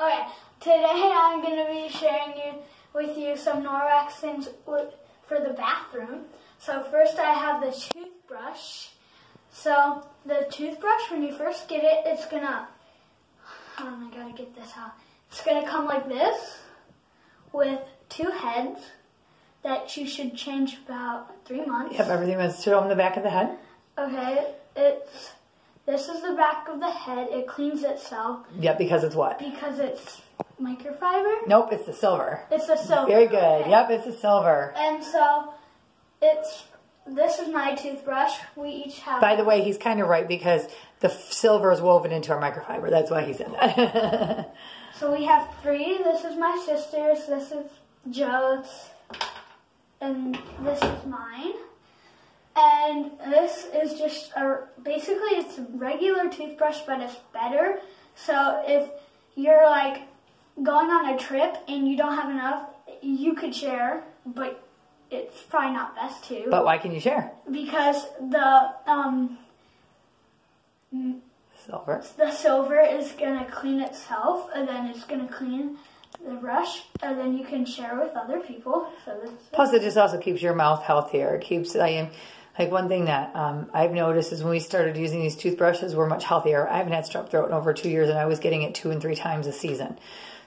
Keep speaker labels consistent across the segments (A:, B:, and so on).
A: Okay, today I'm going to be sharing you, with you some Norwex things for the bathroom. So first I have the toothbrush. So the toothbrush, when you first get it, it's going oh to, hold on, I got to get this out. It's going to come like this with two heads that you should change about three months.
B: Yep, everything was to on the back of the head.
A: Okay, it's this is the back of the head. It cleans itself
B: Yep, because it's what?
A: because it's microfiber.
B: Nope, it's the silver.
A: It's the silver.
B: Very good.
A: okay?
B: Yep, it's the silver.
A: And so it's this is my toothbrush. We each have.
B: By the way, he's kind of right because the silver is woven into our microfiber. That's why he said that.
A: So we have three. This is my sister's. This is Joe's, and this is mine. And this is just a basically it's a regular toothbrush, but it's better. So if you're like going on a trip and you don't have enough, you could share, but it's probably not best to
B: but why can you share?
A: because the um
B: Silver.
A: the silver is gonna clean itself, and then it's gonna clean the brush, and then you can share with other people. So this.
B: Plus, it just also keeps your mouth healthier. It keeps, I am, like one thing that um, I've noticed is when we started using these toothbrushes, we're much healthier. I haven't had strep throat in over two years, and I was getting it two and three times a season.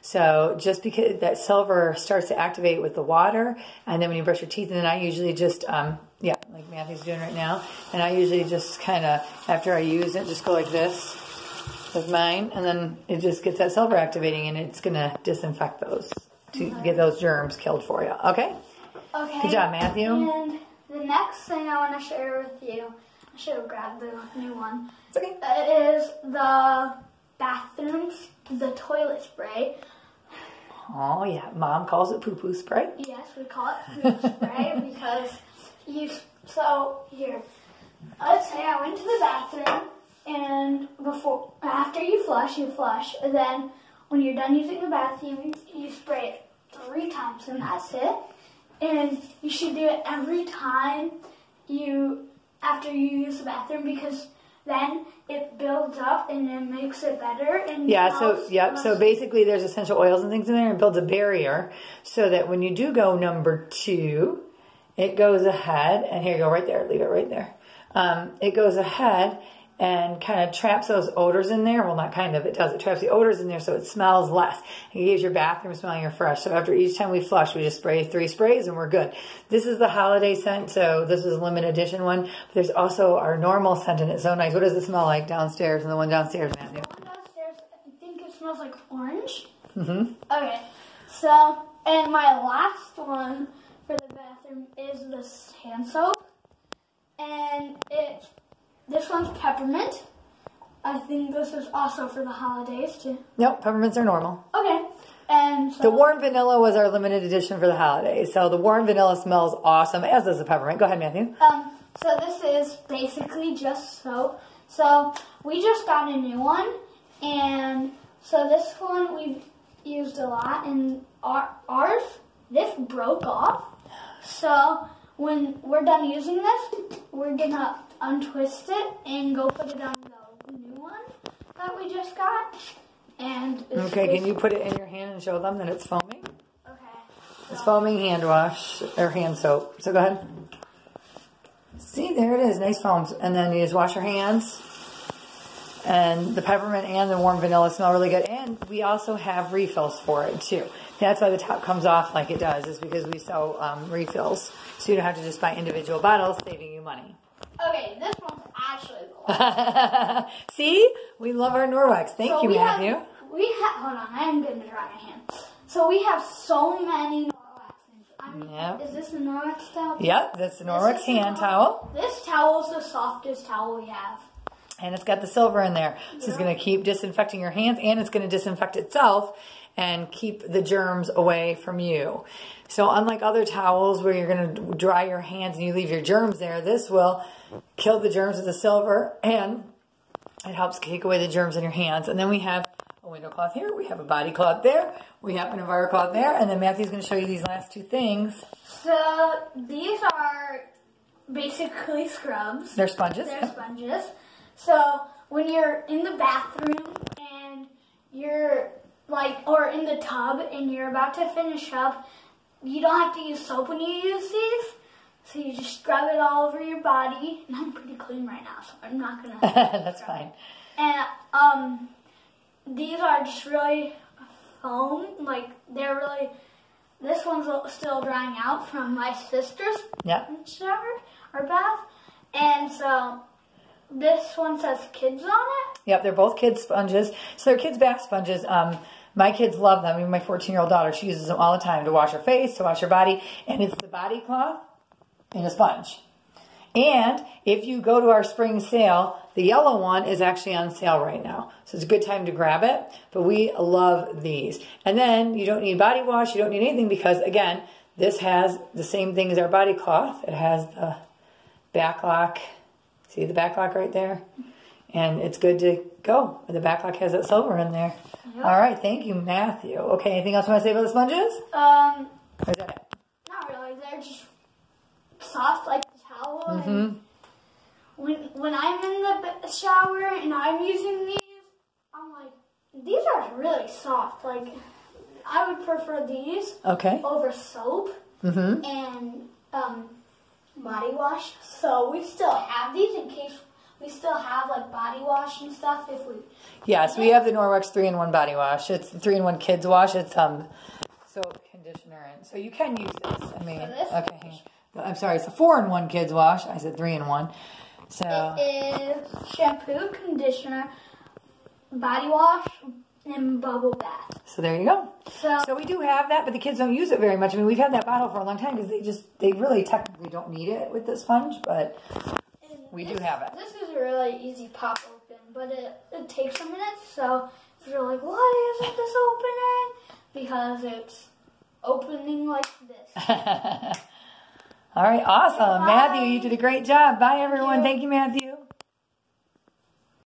B: So just because that silver starts to activate with the water, and then when you brush your teeth, and then I usually just, um, yeah, like Matthew's doing right now, and I usually just kind of after I use it, just go like this with mine, and then it just gets that silver activating, and it's gonna disinfect those to get those germs killed for you. Okay.
A: Okay.
B: Good job, Matthew.
A: And the next thing I want to share with you, I should have grabbed the new one,
B: It's okay.
A: Uh, is the bathrooms, the toilet spray.
B: Oh yeah, mom calls it poo poo spray.
A: Yes, we call it food spray because you. So here, let's say I went to the bathroom and before, after you flush, you flush, and then when you're done using the bathroom, you spray it three times, and that's it. And you should do it every time you after you use the bathroom because then it builds up and it makes it better. And
B: Yeah, so yep. So basically, there's essential oils and things in there, and it builds a barrier so that when you do go number two, it goes ahead. And here you go, right there. Leave it right there. Um, it goes ahead and kind of traps those odors in there. Well, not kind of. It does. It traps the odors in there, so it smells less. It gives your bathroom smelling fresh. So after each time we flush, we just spray three sprays, and we're good. This is the holiday scent, so this is a limited edition one. But there's also our normal scent, and it's so nice. What does it smell like downstairs? And the one downstairs, Matthew.
A: one downstairs, I think it smells like orange.
B: Mm-hmm.
A: Okay, so, and my last one for the bathroom is this hand soap. And it, this one's peppermint. I think this is also for the holidays too.
B: Nope, peppermints are normal.
A: Okay, and so,
B: The warm vanilla was our limited edition for the holidays. So the warm vanilla smells awesome, as does the peppermint. Go ahead, Matthew.
A: um, so this is basically just soap. So we just got a new one, and so this one we've used a lot, and our, ours this broke off. So when we're done using this, we're gonna untwist it and go put it on the new one that we just got. And it's
B: Okay, can you put it in your hand and show them that it's foaming?
A: Okay.
B: It's foaming hand wash or hand soap. So go ahead. See, there it is. Nice foams. And then you just wash your hands. And the peppermint and the warm vanilla smell really good. And we also have refills for it too. That's why the top comes off like it does, is because we sell um, refills. So you don't have to just buy individual bottles, saving you money.
A: Okay, this one's actually the last.
B: See? We love our Norwex. Thank
A: So
B: you,
A: we
B: Matthew.
A: Have, we have. Hold on, I am gonna dry my hand. So we have so many Norwex things. I mean,
B: Yep.
A: Is this a Norwex towel?
B: Yep, that's the
A: This
B: Norwex
A: is the
B: hand towel.
A: This towel is the softest towel we have.
B: And it's got the silver in there. So it's going to keep disinfecting your hands and it's going to disinfect itself and keep the germs away from you. So unlike other towels where you're going to dry your hands and you leave your germs there, this will kill the germs with the silver and it helps take away the germs in your hands. And then we have a window cloth here. We have a body cloth there. We have an enviro cloth there. And then Matthew's going to show you these last two things.
A: So these are basically scrubs.
B: They're sponges.
A: They're sponges. So when you're in the bathroom and you're like or in the tub and you're about to finish up, you don't have to use soap when you use these. So you just scrub it all over your body. And I'm pretty clean right now, so I'm not gonna.
B: That's fine.
A: And um, these are just really foam. Like they're really. This one's still drying out from my sister's
B: Yeah.
A: shower or bath, and so this one says kids on it.
B: Yep, they're both kids sponges. So they're kids bath sponges. Um, my kids love them. Even my 14 year old daughter, she uses them all the time to wash her face, to wash her body, and it's the body cloth and a sponge. And if you go to our spring sale, the yellow one is actually on sale right now. So it's a good time to grab it. But we love these. And then you don't need body wash, you don't need anything because again, this has the same thing as our body cloth. It has the BacLock. See the BacLock right there? And it's good to go. The BacLock has that silver in there.
A: Yep.
B: All right, thank you, Matthew. Okay, anything else you want to say about the sponges?
A: Um,
B: Or is that it?
A: not really. They're just soft like the towel.
B: Mm-hmm.
A: And when when I'm in the shower and I'm using these, I'm like, these are really soft. Like, I would prefer these
B: Okay.
A: over soap
B: Mm-hmm.
A: and um, body wash. So we still have these in case we still have like body wash and stuff. If we
B: Yes, we have the Norwex three in one body wash. It's the three in one kids wash. It's um soap, conditioner, and so you can use this. I mean,
A: this?
B: okay. I'm sorry, it's a four in one kids wash. I said three in one. So
A: It is shampoo, conditioner, body wash, and bubble bath.
B: so there you go.
A: So,
B: So we do have that, but the kids don't use it very much. I mean, we've had that bottle for a long time because they just they really technically don't need it with the sponge, but we
A: this-
B: do have it.
A: This is a really easy pop open, but it, it takes a minute. So if you're like, why isn't this opening? Because it's opening like this.
B: All right, awesome,
A: Bye.
B: Matthew. You did a great job. Bye, everyone.
A: you.
B: Thank you, Matthew.